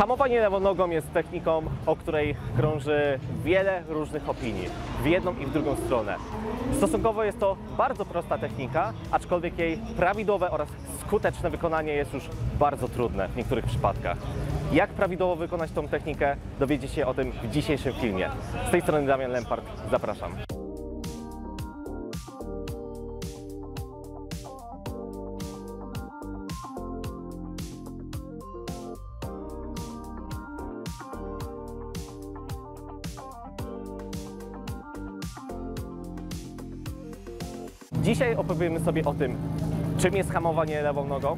Hamowanie lewą nogą jest techniką, o której krąży wiele różnych opinii, w jedną i w drugą stronę. Stosunkowo jest to bardzo prosta technika, aczkolwiek jej prawidłowe oraz skuteczne wykonanie jest już bardzo trudne w niektórych przypadkach. Jak prawidłowo wykonać tą technikę, dowiecie się o tym w dzisiejszym filmie. Z tej strony Damian Lempart, zapraszam. Opowiemy sobie o tym, czym jest hamowanie lewą nogą,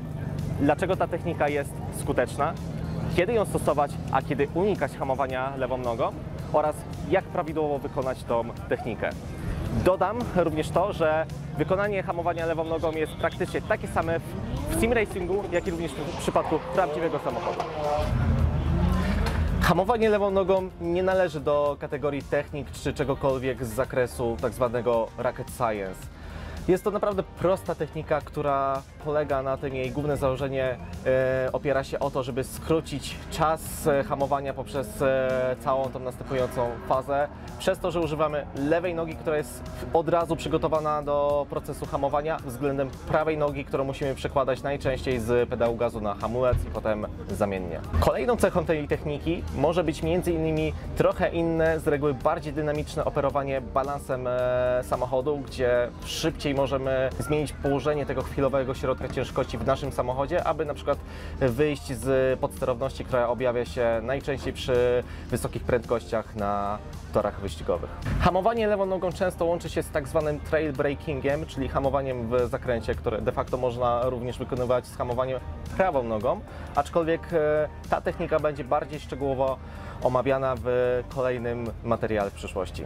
dlaczego ta technika jest skuteczna, kiedy ją stosować, a kiedy unikać hamowania lewą nogą oraz jak prawidłowo wykonać tą technikę. Dodam również to, że wykonanie hamowania lewą nogą jest praktycznie takie same w sim racingu, jak i również w przypadku prawdziwego samochodu. Hamowanie lewą nogą nie należy do kategorii technik czy czegokolwiek z zakresu tak zwanego rocket science. Jest to naprawdę prosta technika, która polega na tym, jej główne założenie e, opiera się o to, żeby skrócić czas e, hamowania poprzez e, całą tą następującą fazę, przez to, że używamy lewej nogi, która jest od razu przygotowana do procesu hamowania, względem prawej nogi, którą musimy przekładać najczęściej z pedału gazu na hamulec i potem zamiennie. Kolejną cechą tej techniki może być m.in. trochę inne, z reguły bardziej dynamiczne operowanie balansem samochodu, gdzie szybciej możemy zmienić położenie tego chwilowego środka ciężkości w naszym samochodzie, aby na przykład wyjść z podsterowności, która objawia się najczęściej przy wysokich prędkościach na torach wyścigowych. Hamowanie lewą nogą często łączy się z tak zwanym trail breakingiem, czyli hamowaniem w zakręcie, które de facto można również wykonywać z hamowaniem prawą nogą, aczkolwiek e, ta technika będzie bardziej szczegółowo omawiana w kolejnym materiale w przyszłości.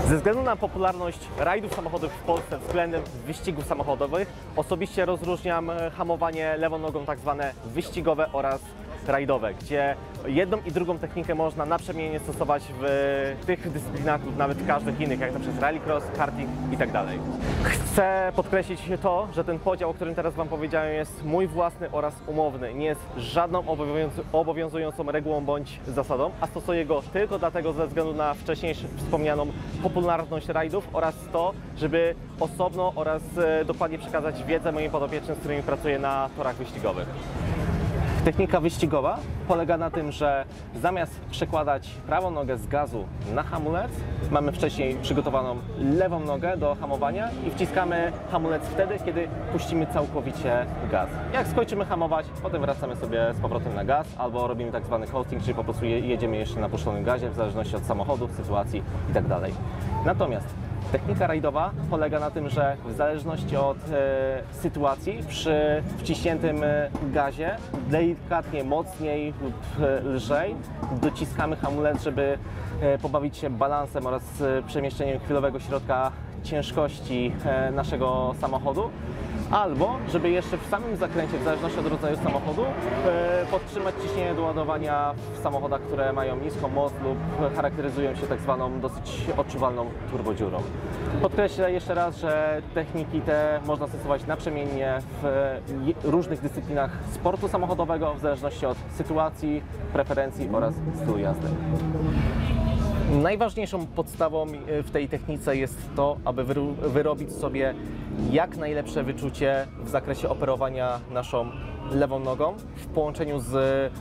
Ze względu na popularność rajdów samochodowych w Polsce względem wyścigów samochodowych, osobiście rozróżniam e, hamowanie lewą nogą tak zwane wyścigowe oraz rajdowe, gdzie jedną i drugą technikę można naprzemiennie stosować w tych dyscyplinach lub nawet każdych innych, jak na przykład rallycross, karting itd. Chcę podkreślić to, że ten podział, o którym teraz Wam powiedziałem, jest mój własny oraz umowny. Nie jest żadną obowiązu- obowiązującą regułą bądź zasadą, a stosuję go tylko dlatego ze względu na wcześniej wspomnianą popularność rajdów oraz to, żeby osobno oraz e, dokładnie przekazać wiedzę moim podopiecznym, z którymi pracuję na torach wyścigowych. Technika wyścigowa polega na tym, że zamiast przekładać prawą nogę z gazu na hamulec, mamy wcześniej przygotowaną lewą nogę do hamowania i wciskamy hamulec wtedy, kiedy puścimy całkowicie gaz. Jak skończymy hamować, potem wracamy sobie z powrotem na gaz albo robimy tak zwany coasting, czyli po prostu je- jedziemy jeszcze na puszczonym gazie w zależności od samochodu, sytuacji itd. Natomiast Technika rajdowa polega na tym, że w zależności od e, sytuacji przy wciśniętym e, gazie delikatnie mocniej lub e, lżej dociskamy hamulec, żeby pobawić się balansem oraz przemieszczeniem chwilowego środka ciężkości naszego samochodu. Albo, żeby jeszcze w samym zakręcie, w zależności od rodzaju samochodu, e, podtrzymać ciśnienie do ładowania w samochodach, które mają niską moc lub charakteryzują się tak zwaną dosyć odczuwalną turbodziurą. Podkreślę jeszcze raz, że techniki te można stosować naprzemiennie w je- różnych dyscyplinach sportu samochodowego, w zależności od sytuacji, preferencji oraz stylu jazdy. Najważniejszą podstawą e, w tej technice jest to, aby wyrobić sobie jak najlepsze wyczucie w zakresie operowania naszą lewą nogą w połączeniu z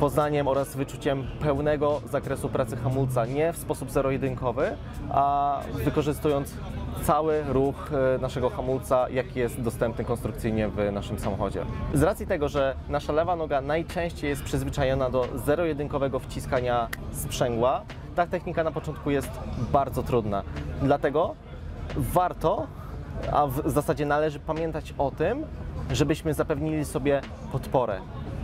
poznaniem oraz wyczuciem pełnego zakresu pracy hamulca, nie w sposób zero-jedynkowy, a wykorzystując cały ruch e, naszego hamulca, jaki jest dostępny konstrukcyjnie w naszym samochodzie. Z racji tego, że nasza lewa noga najczęściej jest przyzwyczajona do zero-jedynkowego wciskania sprzęgła, ta technika na początku jest bardzo trudna. Dlatego warto, a w zasadzie należy pamiętać o tym, żebyśmy zapewnili sobie podporę.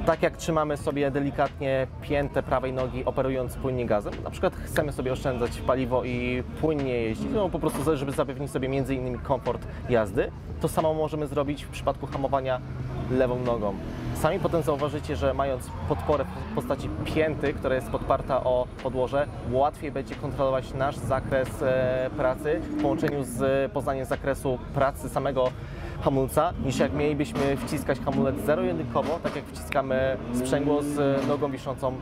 Tak jak trzymamy sobie delikatnie piętę prawej nogi operując płynnie gazem, na przykład chcemy sobie oszczędzać paliwo i płynnie jeździć, no po prostu żeby zapewnić sobie między innymi komfort jazdy, to samo możemy zrobić w przypadku hamowania lewą nogą. Sami potem zauważycie, że mając podporę w postaci pięty, która jest podparta o podłoże, łatwiej będzie kontrolować nasz zakres e, pracy w połączeniu z poznaniem zakresu pracy samego hamulca, niż jak mielibyśmy wciskać hamulec zero-jedynkowo, tak jak wciskamy sprzęgło z nogą wiszącą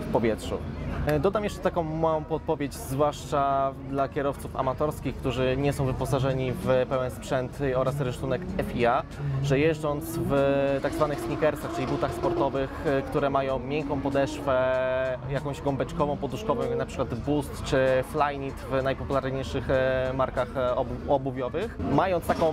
w powietrzu. E, Dodam jeszcze taką małą podpowiedź, zwłaszcza dla kierowców amatorskich, którzy nie są wyposażeni w pełen sprzęt oraz rysztunek FIA, że jeżdżąc w tak zwanych sneakersach, czyli butach sportowych, e, które mają miękką podeszwę, jakąś gąbeczkową, poduszkową, jak na przykład Boost czy Flyknit w najpopularniejszych e, markach obu- obuwiowych, mając taką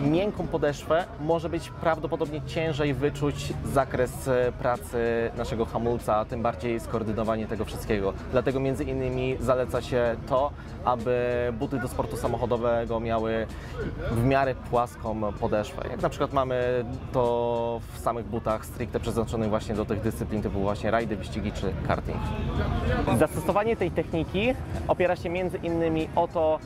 miękką podeszwę, może być prawdopodobnie ciężej wyczuć zakres e, pracy naszego hamulca, a tym bardziej skoordynowanie tego wszystkiego. Dlatego między innymi zaleca się to, aby buty do sportu samochodowego miały w miarę płaską podeszwę. Jak na przykład mamy to w samych butach stricte przeznaczonych właśnie do tych dyscyplin typu właśnie rajdy, wyścigi czy karting. Zastosowanie tej techniki opiera się między innymi o to,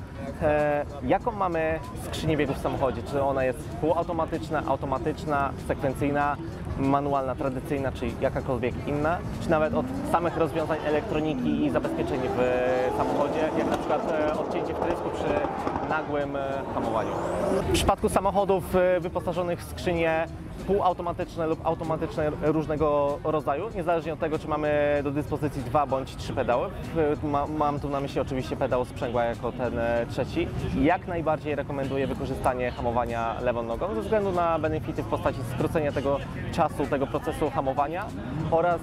e, jaką mamy skrzynię biegów w samochodzie. Czy ona jest półautomatyczna, automatyczna, sekwencyjna, manualna, tradycyjna, czy jakakolwiek inna, czy nawet od samych rozwiązań elektroniki i zabezpieczeń w samochodzie, jak na przykład e, odcięcie wtrysku przy nagłym e, hamowaniu. W przypadku samochodów e, wyposażonych w skrzynie półautomatyczne lub automatyczne różnego rodzaju, niezależnie od tego, czy mamy do dyspozycji dwa bądź trzy pedały. Mam tu na myśli oczywiście pedał sprzęgła jako ten e, trzeci. Jak najbardziej rekomenduję wykorzystanie hamowania lewą nogą ze względu na benefity w postaci skrócenia tego czasu, tego procesu hamowania oraz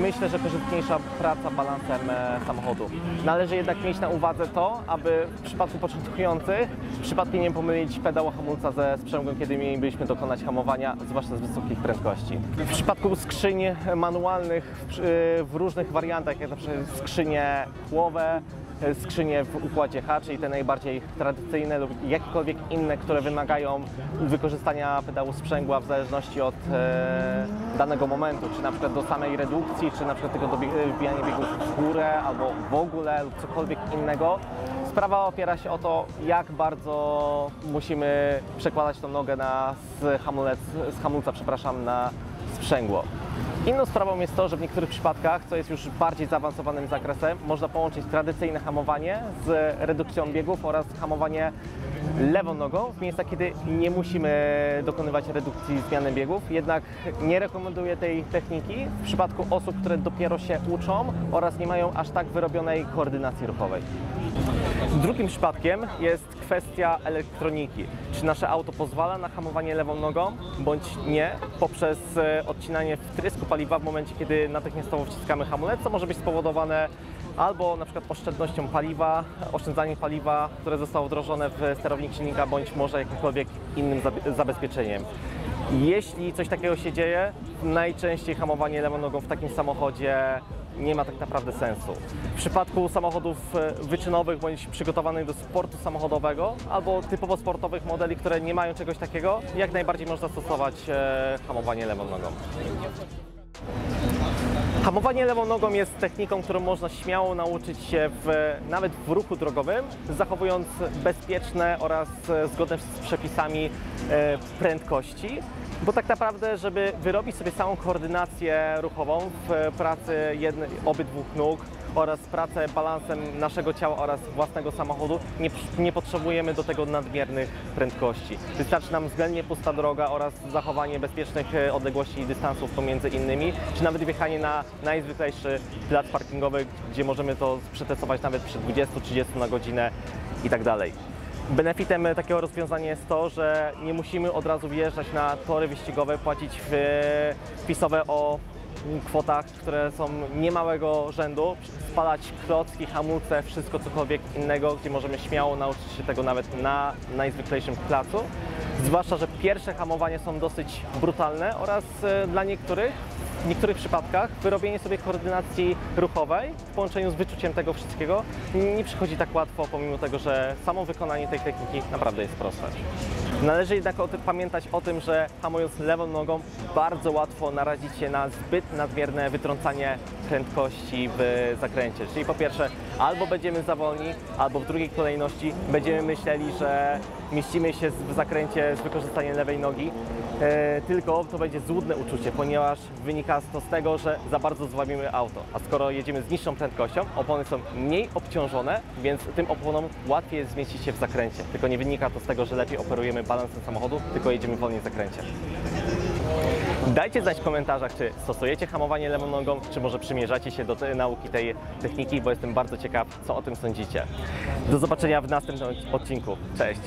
myślę, że korzystniejsza praca balansem samochodu. Należy jednak mieć na uwadze to, aby w przypadku początkujących przypadkiem nie pomylić pedału hamulca ze sprzęgłem, kiedy mielibyśmy dokonać hamowania, zwłaszcza z wysokich prędkości. W przypadku skrzyń manualnych w, różnych wariantach, jak na przykład skrzynie kłowe, e, skrzynie w układzie H, czyli te najbardziej tradycyjne lub jakiekolwiek inne, które wymagają wykorzystania pedału sprzęgła w zależności od e, danego momentu, czy na przykład do samej redukcji, czy na przykład tylko do bie- wbijania biegów w górę albo w ogóle lub cokolwiek innego. Sprawa opiera się o to, jak bardzo musimy przekładać tą nogę na z, hamulec, z hamulca, przepraszam, na sprzęgło. Inną sprawą jest to, że w niektórych przypadkach, co jest już bardziej zaawansowanym zakresem, można połączyć tradycyjne hamowanie z redukcją biegów oraz hamowanie lewą nogą w miejscach, kiedy nie musimy dokonywać redukcji zmiany biegów. Jednak nie rekomenduję tej techniki w przypadku osób, które dopiero się uczą oraz nie mają aż tak wyrobionej koordynacji ruchowej. Drugim przypadkiem jest kwestia elektroniki. Czy nasze auto pozwala na hamowanie lewą nogą, bądź nie, poprzez e, odcinanie wtrysku paliwa w momencie, kiedy natychmiastowo wciskamy hamulec, co może być spowodowane albo na przykład oszczędnością paliwa, oszczędzaniem paliwa, które zostało wdrożone w sterownik silnika, bądź może jakimkolwiek innym zabe- zabezpieczeniem. Jeśli coś takiego się dzieje, najczęściej hamowanie lewą nogą w takim samochodzie nie ma tak naprawdę sensu. W przypadku samochodów e, wyczynowych bądź przygotowanych do sportu samochodowego albo typowo sportowych modeli, które nie mają czegoś takiego, jak najbardziej można stosować e, hamowanie lewą nogą. Hamowanie lewą nogą jest techniką, którą można śmiało nauczyć się w, nawet w ruchu drogowym, zachowując bezpieczne oraz zgodne z przepisami e, prędkości. Bo tak naprawdę, żeby wyrobić sobie całą koordynację ruchową w pracy jednej, obydwu nóg oraz pracę balansem naszego ciała oraz własnego samochodu, nie, nie potrzebujemy do tego nadmiernych prędkości. Wystarczy nam względnie pusta droga oraz zachowanie bezpiecznych e, odległości i dystansów pomiędzy innymi, czy nawet wjechanie na najzwyklejszy plac parkingowy, gdzie możemy to przetestować nawet przy 20-30 na godzinę i tak dalej. Benefitem takiego rozwiązania jest to, że nie musimy od razu wjeżdżać na tory wyścigowe, płacić w- wpisowe o kwotach, które są niemałego rzędu, spalać klocki, hamulce, wszystko cokolwiek innego, gdzie możemy śmiało nauczyć się tego nawet na najzwyklejszym placu. Zwłaszcza, że pierwsze hamowania są dosyć brutalne oraz e, dla niektórych w niektórych przypadkach wyrobienie sobie koordynacji ruchowej w połączeniu z wyczuciem tego wszystkiego nie przychodzi tak łatwo, pomimo tego, że samo wykonanie tej techniki naprawdę jest proste. Należy jednak o tym, pamiętać o tym, że hamując lewą nogą bardzo łatwo narazić się na zbyt nadmierne wytrącanie prędkości w zakręcie. Czyli po pierwsze albo będziemy za wolni, albo w drugiej kolejności będziemy myśleli, że mieścimy się w zakręcie z wykorzystaniem lewej nogi, tylko to będzie złudne uczucie, ponieważ wynika to z tego, że za bardzo zwabimy auto. A skoro jedziemy z niższą prędkością, opony są mniej obciążone, więc tym oponom łatwiej jest zmieścić się w zakręcie. Tylko nie wynika to z tego, że lepiej operujemy balansem samochodu, tylko jedziemy wolniej w zakręcie. Dajcie znać w komentarzach, czy stosujecie hamowanie lewą nogą, czy może przymierzacie się do nauki tej techniki, bo jestem bardzo ciekaw, co o tym sądzicie. Do zobaczenia w następnym odcinku. Cześć!